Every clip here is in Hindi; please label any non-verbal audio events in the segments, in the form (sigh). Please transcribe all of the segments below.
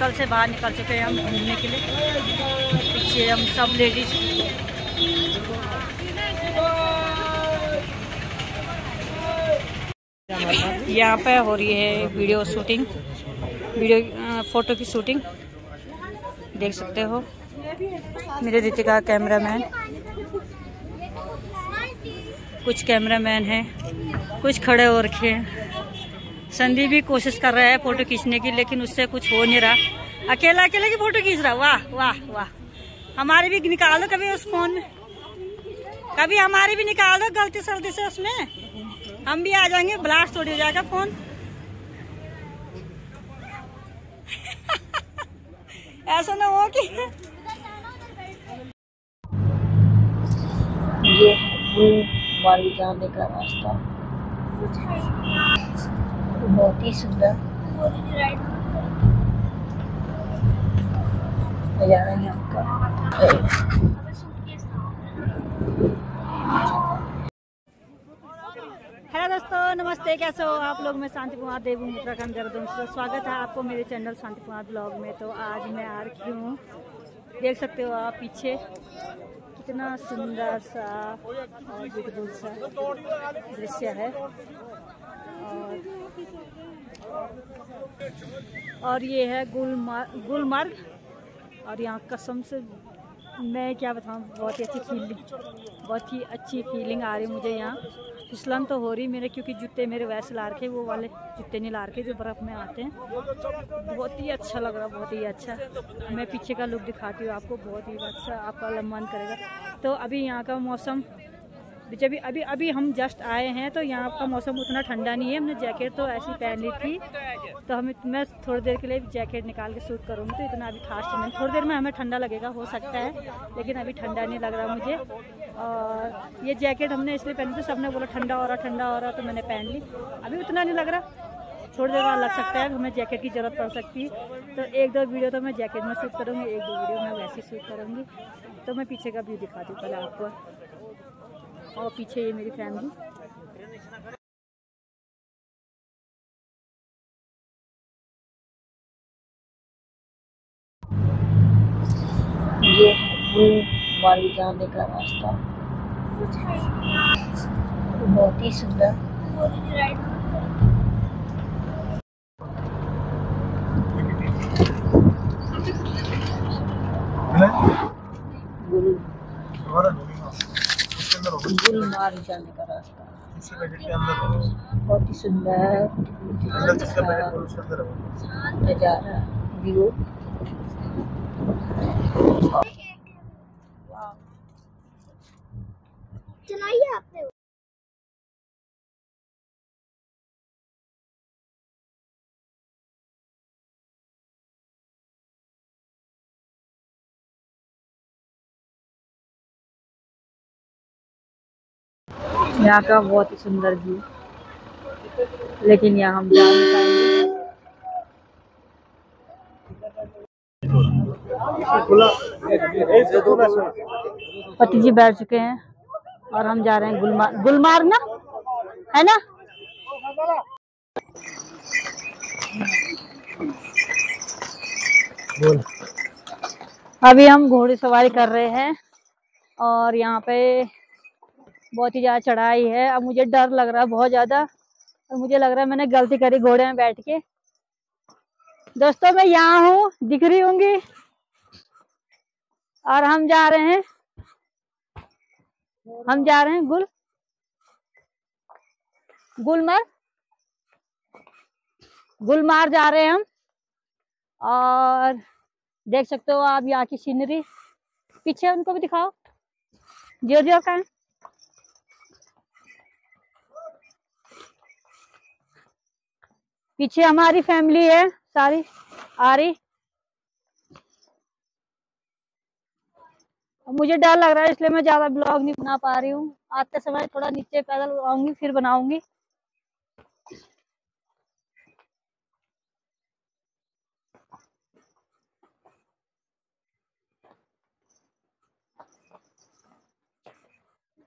कल से बाहर निकल चुके हैं हम घूमने के लिए। पीछे हम सब लेडीज़ यहाँ पे हो रही है वीडियो शूटिंग वीडियो फ़ोटो की शूटिंग देख सकते हो। मेरे रितिका कैमरामैन। कुछ कैमरामैन हैं, कुछ खड़े हो रखे हैं। संदीप भी कोशिश कर रहा है फ़ोटो खींचने की, लेकिन उससे कुछ हो नहीं रहा। अकेला, अकेले की फ़ोटो खींच रहा? वाह वाह वाह। हमारी भी निकाल कभी उस फ़ोन में। कभी हमारी भी निकाल गलती सलती से उसमें। हम भी आ जाएँगे ब्लास्ट हो जाएगा फ़ोन। ऐसा ना हो कि ये वाली जाने का रास्ता। बहुत ही सुंदर। नज़ारा है का हेलो दोस्तों नमस्ते, कैसे हो? आप लोग, मैं शांति कुमार देवी उत्तराखंड देहरादून से स्वागत है आपको मेरे चैनल शांति कुमार ब्लॉग में। तो आज मैं आ रखी हूँ। देख सकते हो आप पीछे, कितना सुंदर सा और ब्यूटीफुल सा दृश्य है। और और ये है गुलमर्ग गुलमर्ग, और यहाँ कसम से मैं क्या बताऊँ, बहुत ही अच्छी फीलिंग बहुत ही अच्छी फीलिंग आ रही मुझे यहाँ। फिसलन तो हो रही मेरे, क्योंकि जूते मेरे वैसे ला रखे वो वाले जूते नहीं ला रखे जो बर्फ़ में आते हैं। बहुत ही अच्छा लग रहा बहुत ही अच्छा। मैं पीछे का लुक दिखाती हूँ आपको, बहुत ही अच्छा आपका मन करेगा। तो अभी यहाँ का मौसम जब अभी अभी हम जस्ट आए हैं तो यहाँ का मौसम उतना ठंडा नहीं है। हमने जैकेट तो ऐसी पहन ली थी। तो हमें मैं थोड़ी देर के लिए जैकेट निकाल के सूट करूँगी तो इतना अभी खास नहीं। थोड़ी देर में हमें ठंडा लगेगा, हो सकता है, लेकिन अभी ठंडा नहीं लग रहा मुझे। और ये जैकेट हमने इसलिए पहनी थी, सबने बोला ठंडा हो रहा, ठंडा हो रहा तो मैंने पहन ली। अभी उतना नहीं लग रहा। थोड़ी देर बाद लग सकता है, हमें जैकेट की ज़रूरत पड़ सकती। है तो एक दो वीडियो तो मैं जैकेट में शूट करूँगी, एक दो वीडियो मैं वैसे शूट करूँगी। तो मैं पीछे का व्यू दिखाती हूँ पहले आपको। और पीछे ये मेरी फैमिली वाली जाने का रास्ता। बहुत ही सुंदर। गुलमार्ग जाने का रास्ता। बहुत ही सुंदर। नज़ारा व्यू चलाइए आपने। यहाँ का बहुत ही सुंदर व्यू। लेकिन यहाँ हम जा नहीं पाएँगे। पति जी बैठ चुके हैं और हम जा रहे हैं गुलमार्ग गुलमार्ग ना? है ना? अभी हम घोड़ी सवारी कर रहे हैं और यहाँ पे बहुत ही ज़्यादा चढ़ाई है। अब मुझे डर लग रहा है बहुत ज़्यादा। और मुझे लग रहा है मैंने गलती करी घोड़े में बैठ के। दोस्तों, मैं यहाँ हूँ, दिख रही होंगी। और हम जा रहे हैं। हम जा रहे हैं गुल, गुलमर्ग। गुलमार जा रहे हैं हम। और देख सकते हो आप यहाँ की सीनरी। पीछे उनको भी दिखाओ। जियो जियो का है पीछे हमारी फैमिली है, सारी। आ रही मुझे डर लग रहा है, इसलिए मैं ज़्यादा ब्लॉग नहीं बना पा रही हूँ। आते समय थोड़ा नीचे पैदल आऊँगी, फिर बनाऊँगी।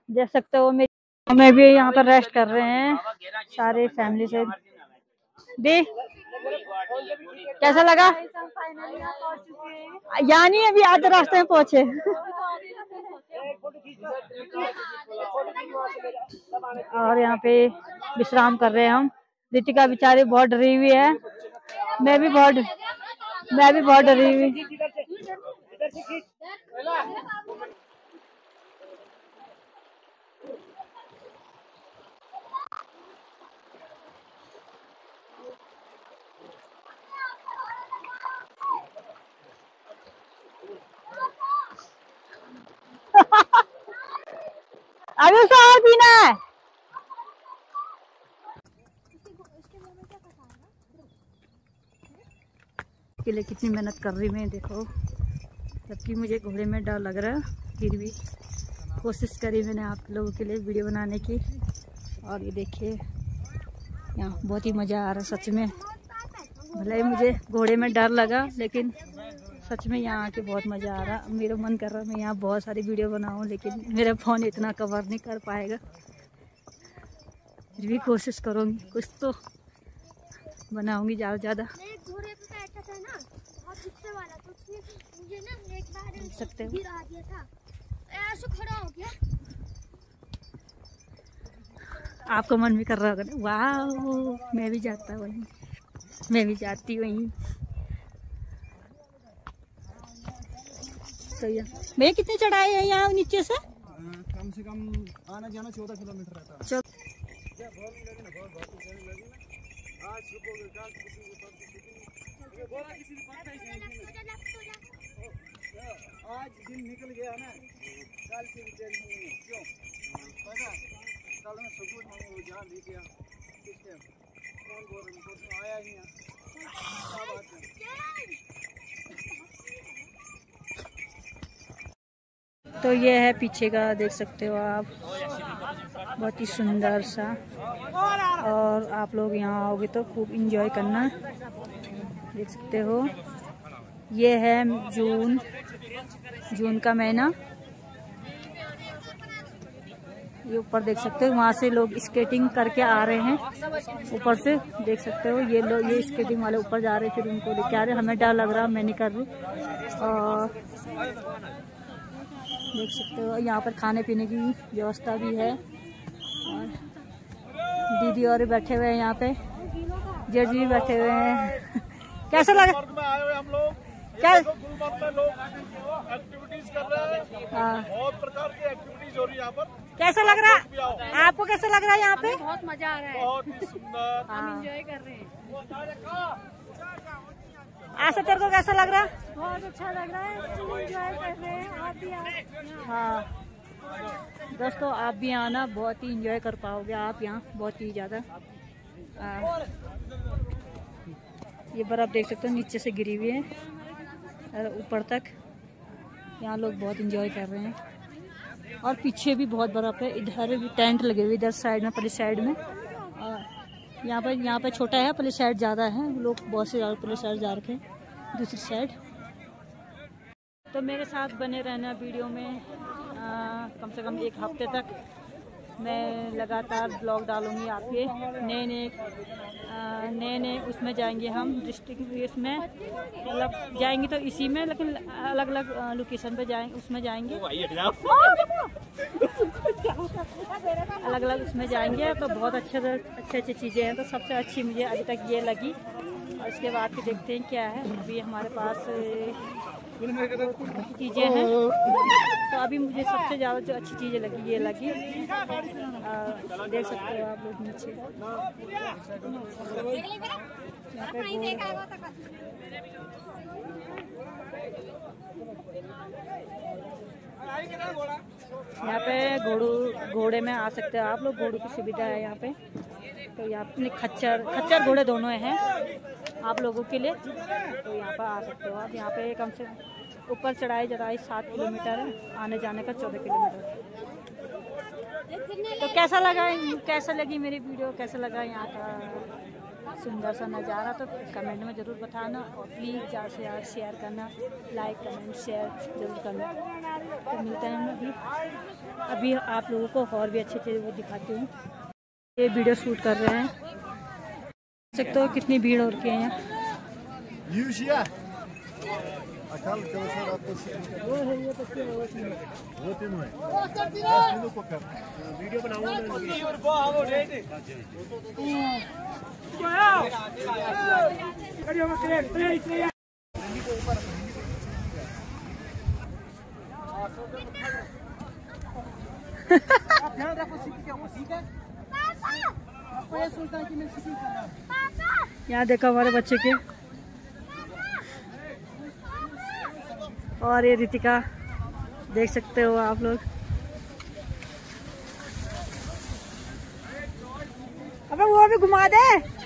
देख सकते हो, मेरी हमें भी यहाँ पर रेस्ट कर रहे हैं, सारे फैमिली से। दी। कैसा लगा? यानी अभी आधे रास्ते में पहुँचे। और यहाँ पे विश्राम कर रहे हैं हम। रितिका बेचारी बहुत डरी हुई है। मैं भी बहुत मैं भी बहुत डरी हुई। अभी उसको और पीना है। के लिए कितनी मेहनत कर रही मैं, देखो। जबकि मुझे घोड़े में डर लग रहा फिर भी कोशिश करी मैंने आप लोगों के लिए वीडियो बनाने की। और ये देखिए, यहाँ बहुत ही मज़ा आ रहा सच में। भले ही मुझे घोड़े में डर लगा, लेकिन सच में यहाँ आके बहुत मज़ा आ रहा। मेरा मन कर रहा मैं यहाँ बहुत सारी वीडियो बनाऊँ लेकिन मेरा फ़ोन इतना कवर नहीं कर पाएगा। फिर भी कोशिश करूँगी कुछ तो बनाऊँगी ज़्यादा ज़्यादा। सकते हो। आपको मन भी कर रहा होगा ना वाह मैं भी जाता वहीं मैं भी जाती वहीं तो भैया कितने चढ़ाए हैं यहाँ नीचे से? कम से कम आना जाना चौदह किलोमीटर रहता है। आज दिन निकल गया ना। कल से भी देर नहीं क्यों? पता कल मैं सुबह में जहाँ ले गया। किस कौन बोल रहा आया ही नहीं क्या बात है तो ये है पीछे का, देख सकते हो आप। बहुत ही सुंदर सा। और आप लोग यहाँ आओगे तो खूब इंजॉय करना। देख सकते हो। ये है जून। जून का महीना। ये ऊपर देख सकते हो, वहाँ से लोग स्केटिंग करके आ रहे हैं। ऊपर से देख सकते हो, ये लोग ये स्केटिंग वाले ऊपर जा रहे हैं, फिर उनको लेके आ रहे हमें डर लग रहा, मैं नहीं कर रही। और देख सकते हो। यहाँ पर खाने पीने की व्यवस्था भी है। और दीदी और बैठे हुए हैं यहाँ पे। जेठ जी भी बैठे हुए हैं। (laughs) कैसा लगा? में आए हुए हम लोग। क्या? गुलमर्ग में लोग एक्टिविटीज़ कर रहे हैं। हाँ, बहुत प्रकार की एक्टिविटीज़ हो रही है यहाँ पर। कैसा लग रहा? है आपको कैसा लग रहा है यहाँ पे? बहुत मज़ा आ रहा है। बहुत ही सुंदर। हाँ। एंजॉय कर रहे हैं। ऐसा तेरे को कैसा लग रहा? है बहुत अच्छा लग रहा है। एंजॉय कर रहे हैं आप भी हाँ। दोस्तों आप भी आना बहुत ही इंजॉय कर पाओगे आप यहाँ बहुत ही ज़्यादा। ये बर्फ़ देख सकते हो नीचे से गिरी हुई है और ऊपर तक। यहाँ लोग बहुत इंजॉय कर रहे हैं। और पीछे भी बहुत बर्फ़ है इधर भी टेंट लगे हुए इधर साइड में पहले साइड में। यहाँ पर यहाँ पर छोटा है पुलिस साइड ज़्यादा है लोग बहुत से ज़्यादा पुलिस साइड जा रखे हैं दूसरी साइड तो मेरे साथ बने रहना वीडियो में आ, कम से कम एक हफ़्ते तक। मैं लगातार ब्लॉग डालूँगी आपके नए नए नए नए उसमें जाएँगे हम डिस्ट्रिक्ट इसमें। मतलब जाएँगे तो इसी में लेकिन अलग अलग लोकेशन पे जाएँगे उसमें जाएँगे। अलग अलग उसमें जाएँगे तो बहुत अच्छे अच्छे अच्छी चीज़ें हैं तो सबसे अच्छी मुझे अभी तक ये लगी। और इसके बाद फिर देखते हैं क्या है अभी हमारे पास चीज़ें हैं। तो अभी मुझे सबसे ज़्यादा जो अच्छी चीज़ें लगी, ये लगी। देख सकते हो आप लोग नीचे। यहाँ पे घोड़ू, घोड़े में आ सकते हो आप लोग। घोड़ों की सुविधा है यहाँ पे। तो यहाँ पे खच्चर खच्चर घोड़े दोनों हैं। आप लोगों के लिए। तो यहाँ पर आ सकते हो आप। यहाँ पे कम से ऊपर चढ़ाई चढ़ाई सात किलोमीटर आने जाने का चौदह किलोमीटर। तो कैसा लगा कैसा लगी मेरी वीडियो? कैसा लगा यहाँ का सुंदर सा नज़ारा? तो कमेंट में ज़रूर बताना और प्लीज़ ज़्यादा से ज़्यादा शेयर करना। लाइक कमेंट शेयर ज़रूर करना। तो मिलते हैं अभी। अभी आप लोगों को और भी अच्छे अच्छे वो दिखाती हूँ। ये वीडियो शूट कर रहे हैं। सकते हो कितनी भीड़ और है ध्यान रखो क्या वो सीख है? कि मैं सीखी यहाँ देखो हमारे बच्चे के। और ये रितिका, देख सकते हो आप लोग। अबे वो भी घुमा दे।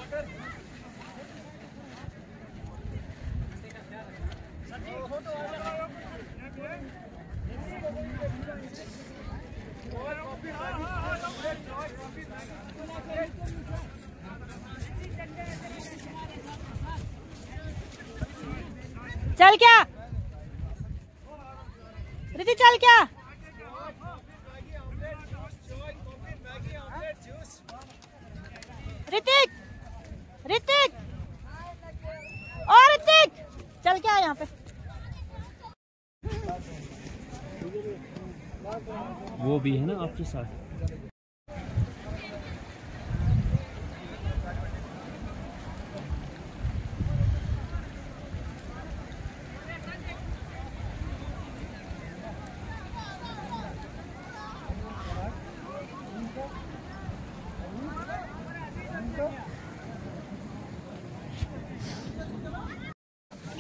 चल क्या? रिति, चल क्या? ऋतिक ऋतिक और ऋतिक, चल क्या यहाँ पे? वो भी है ना आपके साथ?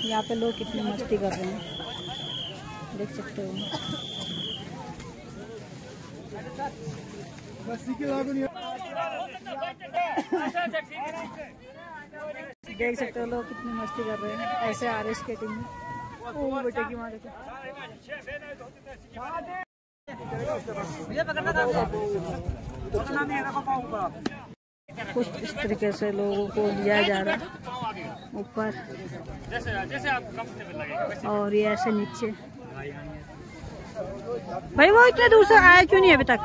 यहाँ पे लोग कितनी मस्ती कर रहे हैं। देख सकते हो। देख सकते हो लोग कितनी मस्ती कर रहे हैं। ऐसे आ रहे स्केटिंग में। ओ, बेटे की माँ देखो। कुछ इस तरीके से लोगों को लिया जा रहा है ऊपर। और ये ऐसे नीचे। भाई वो इतने दूर से आया क्यों नहीं अभी तक?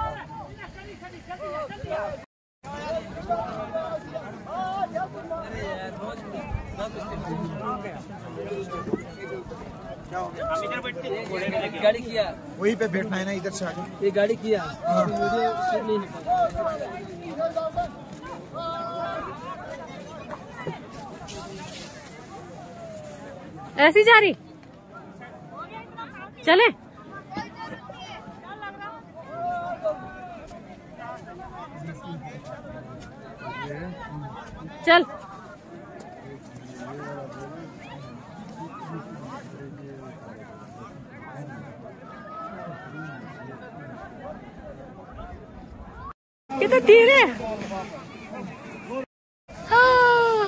गाड़ी किया वहीं पे बैठना है ना इधर से आगे। ये गाड़ी किया? वीडियो शूट नहीं निकला। ऐसी जा रही? चले। चल। ये तो धीरे हाँ।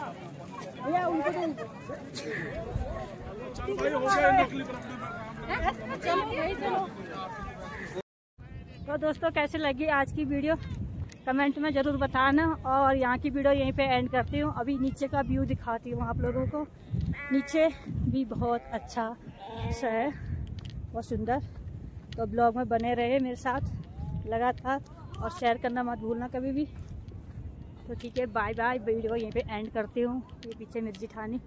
तो दोस्तों, कैसे लगी आज की वीडियो? कमेंट में ज़रूर बताना और यहाँ की वीडियो यहीं पे एंड करती हूँ। अभी नीचे का व्यू दिखाती हूँ आप लोगों को। नीचे भी बहुत अच्छा है बहुत सुंदर। तो ब्लॉग में बने रहे मेरे साथ, लगातार और शेयर करना मत भूलना कभी भी। तो ठीक है बाय बाय वीडियो यहीं पे एंड करती हूँ। ये पीछे मिर्जी जिठानी